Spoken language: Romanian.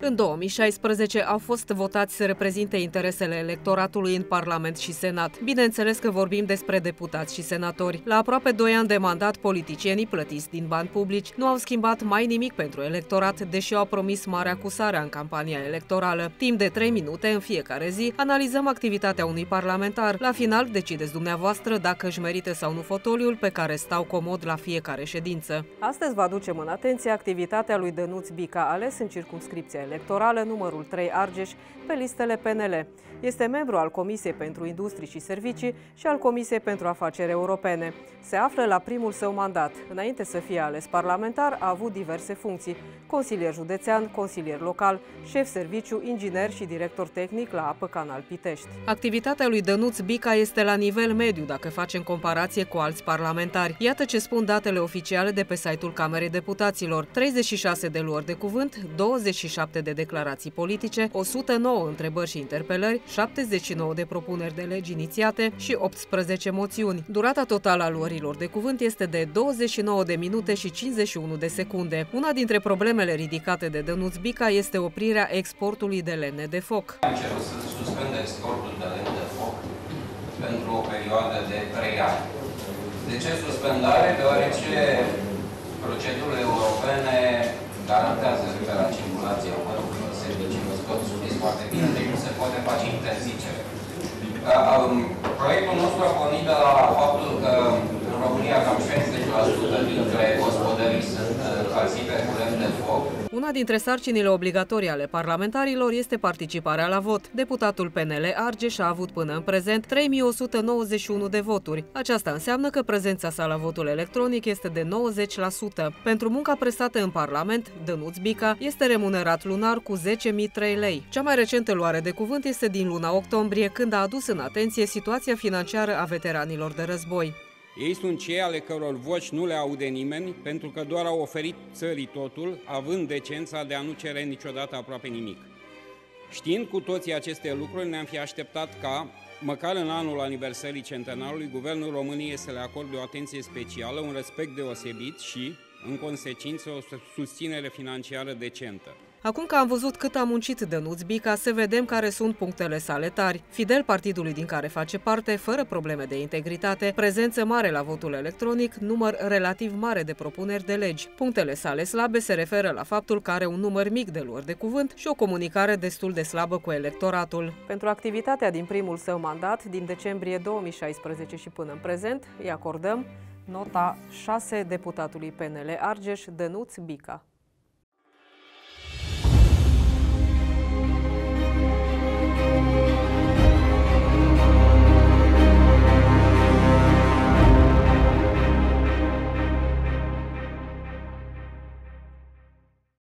În 2016 au fost votați să reprezinte interesele electoratului în Parlament și Senat. Bineînțeles că vorbim despre deputați și senatori. La aproape 2 ani de mandat, politicienii plătiți din bani publici nu au schimbat mai nimic pentru electorat, deși au promis marea acusarea în campania electorală. Timp de 3 minute în fiecare zi, analizăm activitatea unui parlamentar. La final, decideți dumneavoastră dacă își merită sau nu fotoliul pe care stau comod la fiecare ședință. Astăzi vă aducem în atenție activitatea lui Dănuț Bica, ales în circumscripția electorală numărul 3 Argeș pe listele PNL. Este membru al Comisiei pentru Industrii și Servicii și al Comisiei pentru Afaceri Europene. Se află la primul său mandat. Înainte să fie ales parlamentar, a avut diverse funcții. Consilier județean, consilier local, șef serviciu, inginer și director tehnic la Apă Canal Pitești. Activitatea lui Dănuț Bica este la nivel mediu dacă facem comparație cu alți parlamentari. Iată ce spun datele oficiale de pe site-ul Camerei Deputaților. 36 de luări de cuvânt, 27 de declarații politice, 109 întrebări și interpelări, 79 de propuneri de legi inițiate și 18 moțiuni. Durata totală a luărilor de cuvânt este de 29 de minute și 51 de secunde. Una dintre problemele ridicate de Dănuț Bica este oprirea exportului de lemne de foc. Am cerut să suspende exportul de lemne de foc pentru o perioadă de 3 ani. De ce suspendare? Deoarece procedurile europene garantează libera circulație Proiectul nostru a pornit de la faptul că în România cam 60% dintre gospodării sunt încălzite cu lemn de foc. Una dintre sarcinile obligatorii ale parlamentarilor este participarea la vot. Deputatul PNL Argeș a avut până în prezent 3191 de voturi. Aceasta înseamnă că prezența sa la votul electronic este de 90%. Pentru munca prestată în Parlament, Dănuț Bica este remunerat lunar cu 10.003 lei. Cea mai recentă luare de cuvânt este din luna octombrie, când a adus în atenție situația financiară a veteranilor de război. Ei sunt cei ale căror voci nu le aude nimeni, pentru că doar au oferit țării totul, având decența de a nu cere niciodată aproape nimic. Știind cu toții aceste lucruri, ne-am fi așteptat ca, măcar în anul aniversării centenarului, Guvernul României să le acorde o atenție specială, un respect deosebit și, în consecință, o susținere financiară decentă. Acum că am văzut cât a muncit Dănuț Bica, să vedem care sunt punctele sale tari. Fidel partidului din care face parte, fără probleme de integritate, prezență mare la votul electronic, număr relativ mare de propuneri de legi. Punctele sale slabe se referă la faptul că are un număr mic de luări de cuvânt și o comunicare destul de slabă cu electoratul. Pentru activitatea din primul său mandat, din decembrie 2016 și până în prezent, îi acordăm nota 6 deputatului PNL Argeș Dănuț Bica.